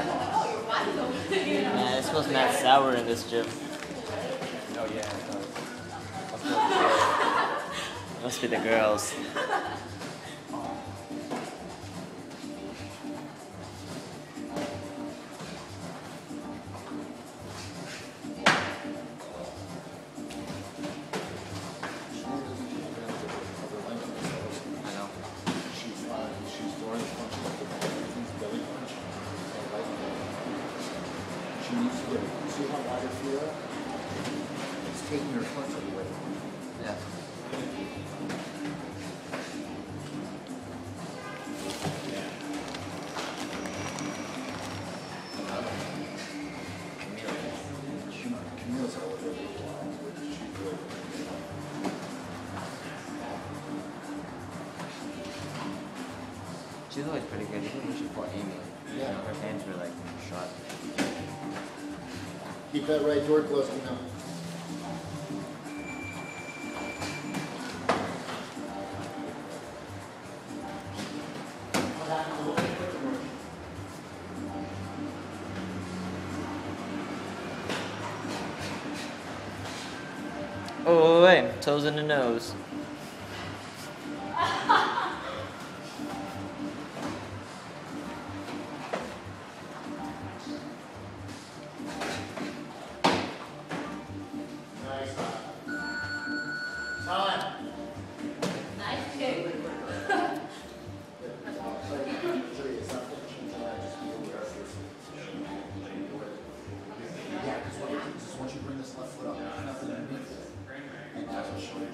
Man, it smells mad sour in this gym. Oh yeah. it Must be the girls. Hand. She to see how wide her feet are? It's taking her punch away. She's always pretty good. Even when she fought Amy, you know, her hands were like sharp. Keep that right door closed, Camille. Oh, wait, toes in the nose.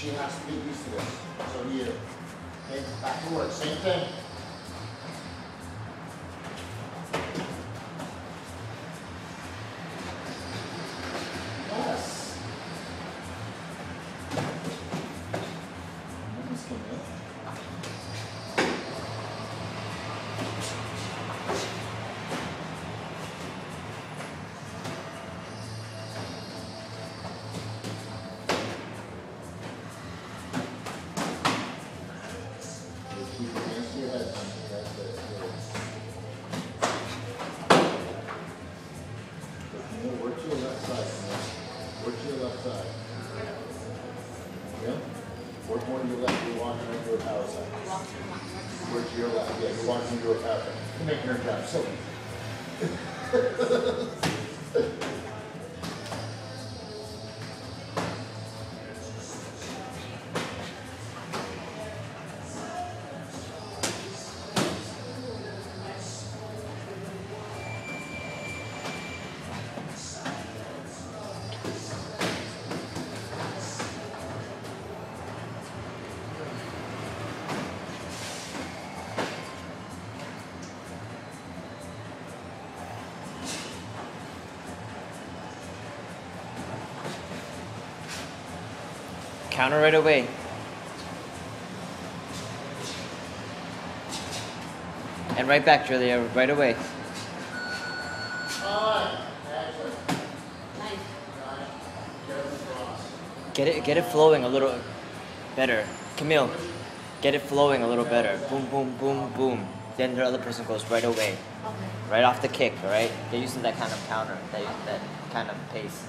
She has to get used to this. So you. Okay, back to work. Same thing. Left side. Yeah? Work more to your left, you're walking into a power side. To your left, yeah, you're walking into a power side. You're making her job silly. Counter right away. And right back, Julia, right away. Alright, excellent. Nice. Get it. Get it, flowing a little better. Camille, get it flowing a little better. Boom, boom, boom, boom. Then the other person goes right away, Okay. right off the kick. All right, they're using that kind of counter, that that kind of pace.